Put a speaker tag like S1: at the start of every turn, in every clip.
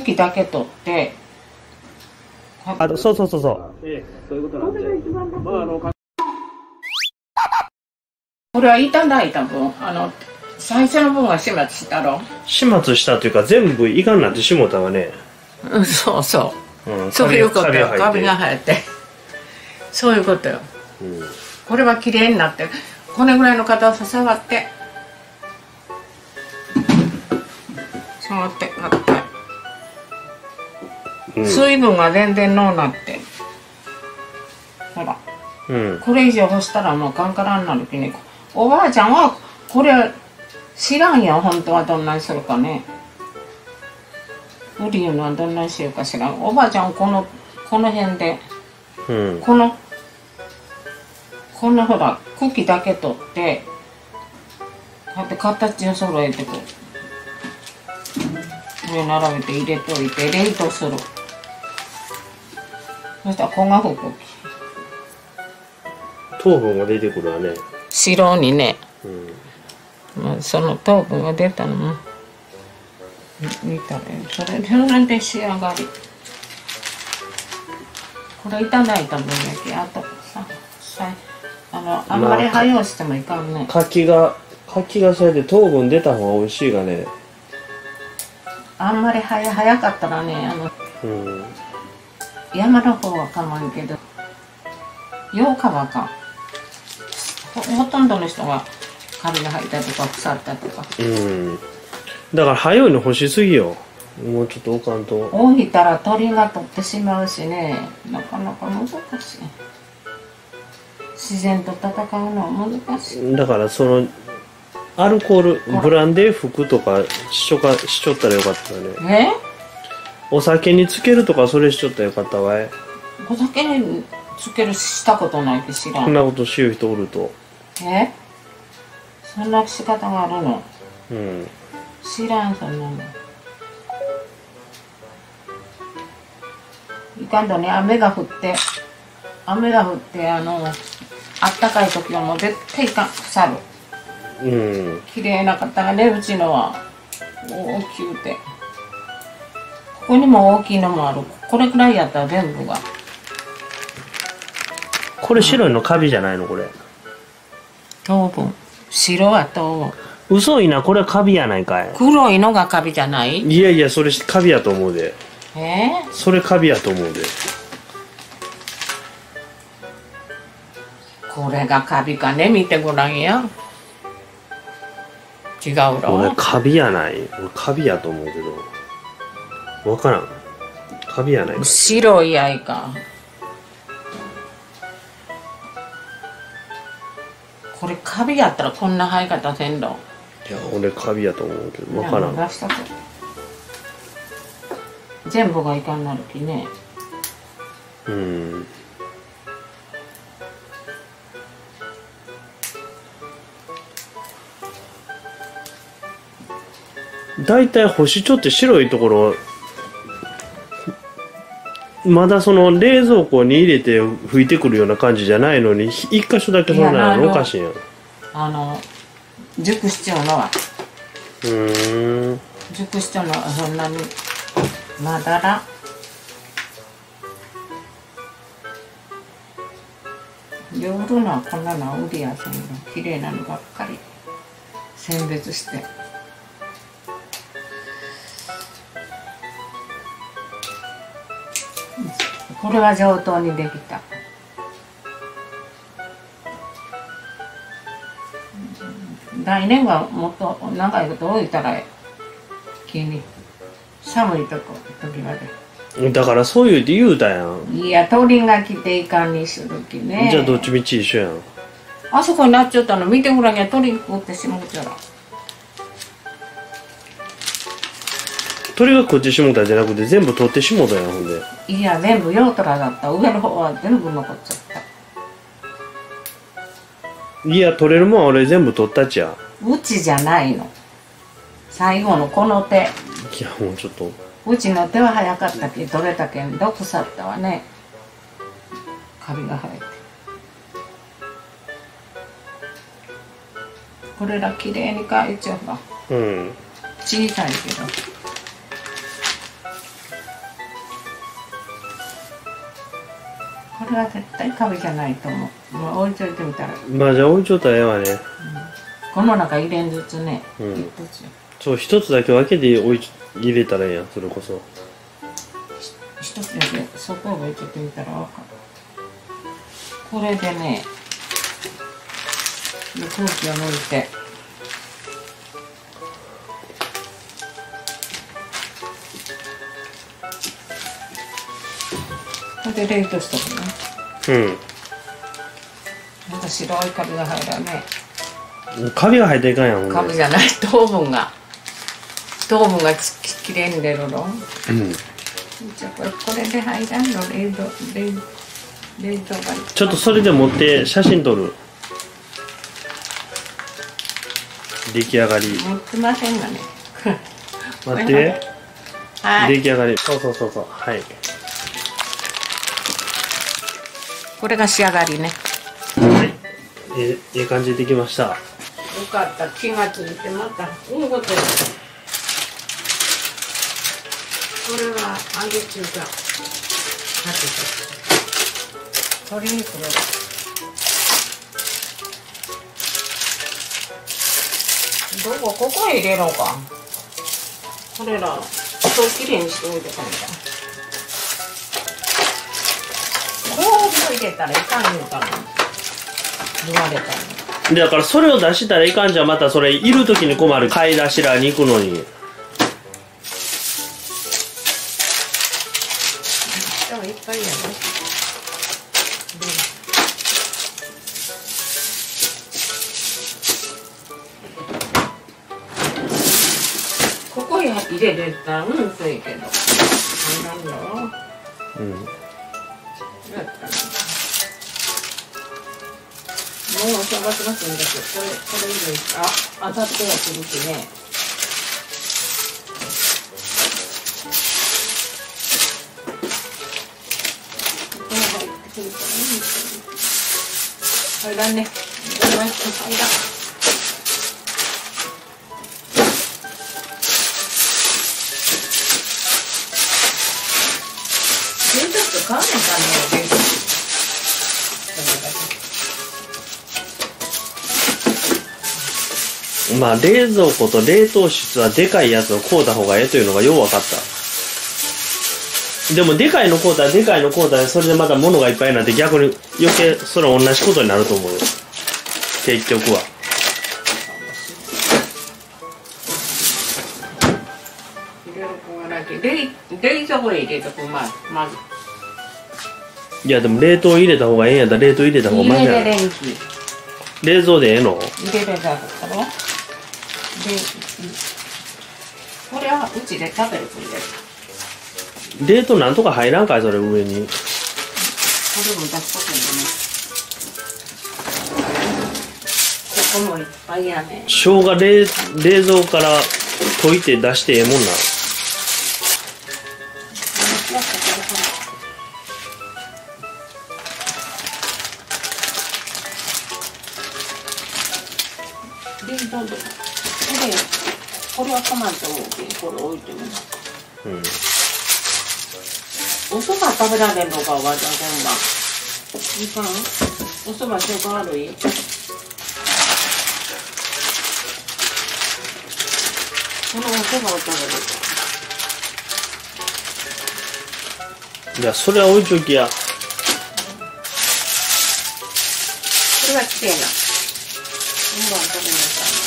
S1: 茎だけ取って
S2: あそうそうそうそう。
S3: ええ、そういうことなんで。まあ、あの、
S1: これはいただいた分あの最初の分は始末したろ？
S2: 始末したというか全部いかんなってしもたわね、
S1: うんそうそう。
S2: うん、
S1: そういうことよ。
S2: カ
S1: カビ
S2: ビが入って。
S1: が生えて。そういうことよ。
S2: うん。
S1: これは綺麗になってこれぐらいの硬さ触って。触って買って、
S2: うん。
S1: 水分が全然のうなって。ほら。
S2: うん。
S1: これ以上干したらもうカンカラになるきにおばあちゃんはこれ知らんよ本当はどんなにするかね。無理言うのはどんなにしようか知らん。おばあちゃんはこのこの辺で
S2: うん。
S1: このこのほら茎だけ取ってこうやって形を揃えてこう上並べて入れといて冷凍するそしたら粉吹く
S2: 糖分が出てくるわね。
S1: 白にね、
S2: うん。
S1: まあ、その糖分が出たのも。み見たらそれそれで仕上がり。これいただいた分だけあとささあのあんまり早押してもいかんね、
S2: 柿が柿がそれで糖分出た方が美味しいがね。
S1: あんまり早早かったらねあの
S2: うん
S1: 山の方は構わんけど8日はか。ほほとんどの人がカビが生えたとか腐ったとか。
S2: うん。だから早いの干しすぎよ。もうちょっと置かんと。
S1: 置いたら鳥が取ってしまうしね。なかなか難しい。自然と戦うのは難しい。
S2: だからそのアルコールブランデー服とかしちょかしちょったらよかったよね。
S1: え？
S2: お酒につけるとかそれしちょったらよかったわい。
S1: お酒につけるしたことないって知らん。
S2: こんなことしよう人おると。
S1: え？そんな仕方があるの？
S2: うん。
S1: 知らんそんなの。いかんとね雨が降って雨が降ってあのあったかい時はもう絶対いかん。腐る。
S2: うん。
S1: 綺麗な方がねうちのは大きくてここにも大きいのもある。これくらいやったら全部が。
S2: これ白いのカビじゃないの？これ。
S1: 糖分。白は糖分。
S2: 嘘いな。これカビやないかい。
S1: 黒いのがカビじゃない？
S2: いやいやそれカビやと思うで。
S1: え？
S2: それカビやと思うで。
S1: これがカビかね？見てごらんや。違うろ？
S2: 俺カビやない。俺カビやと思うけどわからん。カビやないか。
S1: 白いやいか。これカビやったらこんな生え方せんろ
S2: いや俺カビやと思うけどわからん。
S1: 全部がいかんなるきね。
S2: うん。大体星ちょって白いところまだその冷蔵庫に入れて拭いてくるような感じじゃないのに一箇所だけそんなの？おかしいやん。う
S1: あの熟しちゃうのは。
S2: ーん。
S1: 熟しちゃうのはそんなにまだら夜のはこんなのは売りやせんの綺麗なのばっかり。選別してこれは上等にできた。来年はもっと長いこと置いたら木に寒いとこ時まで。
S2: だからそういう理由だやん、
S1: いや鳥が来ていかんにするきね。
S2: じゃあどっちみち一緒やん。
S1: あそこになっちゃったの。見てごらんや。鳥食ってしまうから
S2: 鳥が食ってしもたんじゃなくて全部取ってしもたやんほんで。
S1: いや全部ヨートラだった。上の方は全部残っちゃった。
S2: いや取れるもんは俺全部取ったっちゃ。
S1: うちじゃないの。最後のこの手。
S2: いやもうちょっと。
S1: うちの手は早かったけど取れたけんど腐ったわね。カビが生えて。これら綺麗にか一応ほら
S2: うん。
S1: 小さいけどは絶対壁じゃないと思う。もう置いといてみたら。
S2: まあじゃあ置いちょったらええわね。
S1: この中入れんずつね、
S2: うん。
S1: 一つ。
S2: そう一つだけ分けて置い入れたらええやんそれこそ。
S1: 一つだけ。そこを置いといてみたらわかる。これでねで空気を抜いてこれで冷凍しとくね。
S2: うん。
S1: なんか白いカビが入らね
S2: カビが生えていかんやんほんで
S1: カビじゃない糖分が。糖分がつききれんでるの。
S2: うん。
S1: じゃあこれこれで入らんの冷凍冷冷凍が
S2: ちょっとそれで持って写真撮る。出来上がり。
S1: 持ってませんがね。
S2: 待って。
S1: はい。
S2: 出来上がり。そうそうそうそう。はい
S1: これが仕上がりね。
S2: えええ感じでできました。
S1: よかった。気がついてまた。うんことやこれは揚げ中華。鶏肉がどこここへ入れろうか。これらそうきれいにしておいてかんかう入れたらいかんのかな言われたの
S2: だからそれを出したらいかんじゃんまたそれいる時に困る。買い出しらに行くのに。
S1: 人はいっぱいやね。ここへ入れれたらうんといいけど。入らんの
S2: うん。
S1: どうやったらもうお正月が済んだけ、これ、これ以上あ、当たってはくる。しね。これ入ってくる。からね。入らんね。入らん。入らん。冷凍室買わないかね、
S2: まあ冷蔵庫と冷凍室はでかいやつを買うた方がええというのがよう分かった。でもでかいの買うたらでかいの買うたらそれでまた物がいっぱいになって逆に余計それ同じことになると思うよ。結局は。
S1: 冷冷蔵庫へ入れとくまずまず。
S2: いやでも冷凍入れた方がええんやったら冷凍入れた方がマシ
S1: 入れ
S2: やな
S1: れレンジ
S2: 冷蔵でええの？
S1: 入れでこれはうちで食べるくんで
S2: 冷凍なんとか入らんかいそれ上に。
S1: これも出すことないここもいっぱいやね。
S2: 生姜冷冷蔵から溶いて出してええもんな。
S1: 冷凍で。これこれはかまんと思うけどこれ置いてみる
S2: うん。
S1: おそば食べられるのかわざ今晩いかんおそば消化悪い？このおそばを食べる
S2: じゃあそれは置いときや。
S1: これはきれいな今晩食べなさ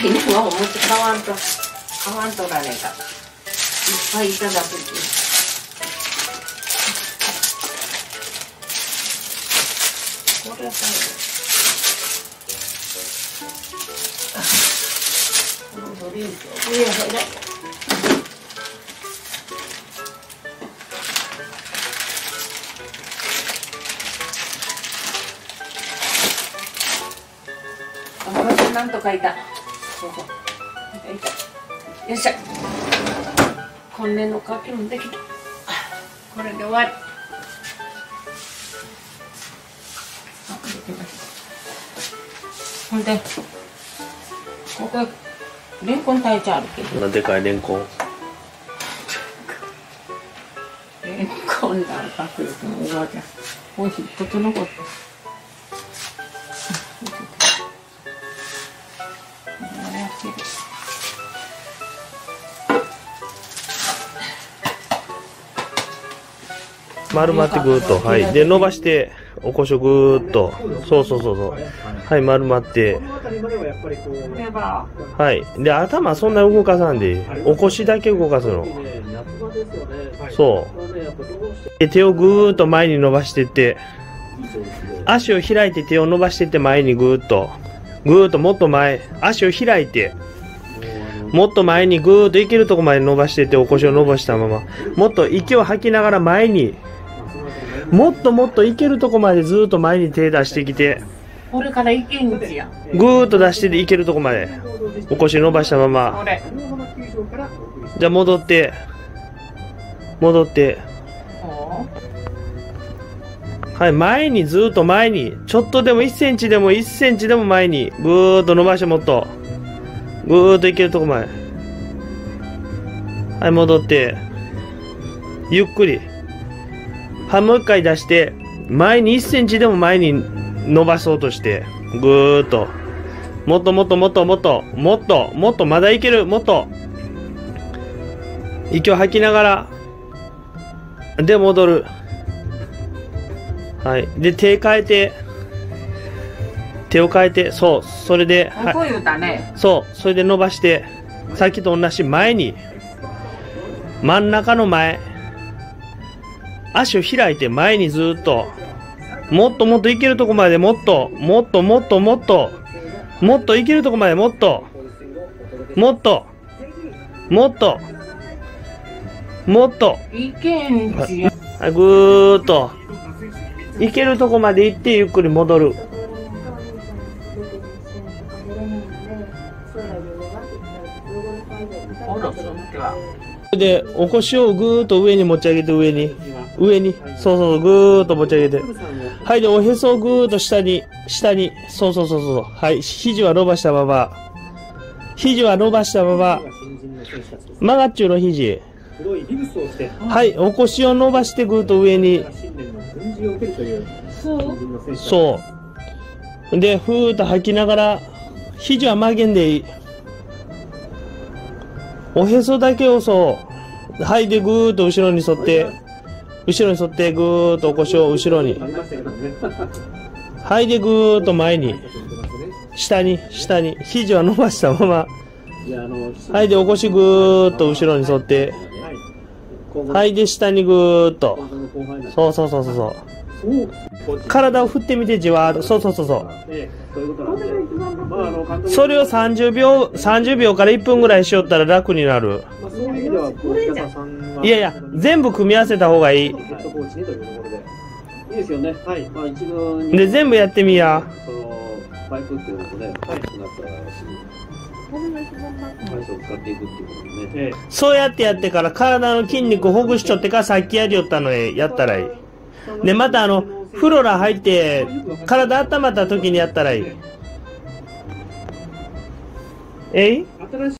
S1: 来年はお餅買わん。と買わん。とらねえかいっぱいいただくってこれは最後このドリンクを上へ入れあこれなん。とかいたよいしょこんねのかきもできた。これで終わり。あできましたほんでここレンコン炊いてあるけど
S2: こんなでかいレンコン
S1: レンコンだ迫力のおばあちゃんおいしい一つ残って
S2: 丸まってぐーっとはい。で伸ばしておこしょぐーっと。そうそうそうそう。はい丸まって。
S3: は
S2: い。で頭そんな動かさんで。お腰だけ動かすの。そう。で手をぐーっと前に伸ばしていって。足を開いて手を伸ばしていって前にぐーっと。ぐーっともっと前。足を開いて。もっと前にぐーっといけるとこまで伸ばしていってお腰を伸ばしたまま。もっと息を吐きながら前にもっともっといけるとこまでずーっと前に手出してきて。
S1: ーこれからいけんちや。
S2: ぐーっと出していけるとこまで。お腰伸ばしたま
S1: こ
S2: まじゃあ戻って。戻って。
S1: こ
S2: はい前にずーっと前に。ちょっとでも1センチでも1センチでも前に。ぐーっと伸ばしてもっと。ぐーっといけるとこまで。はい戻って。ゆっくりはいもう一回出して前に1センチでも前に伸ばそうとしてぐーっと。もっともっともっともっと。もっともっとまだいける。もっと。息を吐きながらで戻る。はい。で手変えて手を変えてそう。それで、はいそう、それで伸ばして、さっきと同じ前に、真ん中の前、足を開いて前にずっと、もっともっといけるとこまでもっと、もっともっともっと、もっといけるとこまでもっと、もっと、もっと、もっと、
S1: いけんちや
S2: はい、ぐーっと、いけるとこまで行ってゆっくり戻る。で、お腰をぐーっと上に持ち上げて上に。上に。そうそう、ぐーっと持ち上げて。はい、で、おへそをぐーっと下に、下に。そうそうそうそう。はい、肘は伸ばしたまま。肘は伸ばしたまま。曲がっちゅうの肘。はい、お腰を伸ばしてぐーっと上に。
S1: そう。
S2: で、ふーっと吐きながら、肘は曲げんでいい。おへそだけをそう。はい、で、ぐーっと後ろに沿って、後ろに沿って、ぐーっとお腰を後ろに
S3: あ。りましたけどね。
S2: はい、で、ぐーっと前に。下に、下に。肘は伸ばしたまま。
S3: いや、あの、
S2: はい、で、お腰ぐーっと後ろに沿って。
S3: はい。今後
S2: はい、で、下にぐーっと。そうそうそうそうそう。体を振ってみて、じわーっと。そうそうそうそう。
S3: そ
S2: れを30秒、30秒から1分ぐらいしよったら楽になる。
S3: い
S2: やいや、全部組み合わせた方がいい。
S3: い。い。い。ですよね。はい。まあ、一軍に
S2: で、全部やってみや。
S3: その、パイプっていうのとね、はい。なったらし、パイプを使っていくっていうことでね。え
S2: そうやってやってから体の筋肉ほぐしとってからさっきやりよったのへやったらいい。で、またあの、フローラ入って、体温まった時にやったらいい。えい。
S3: え新しい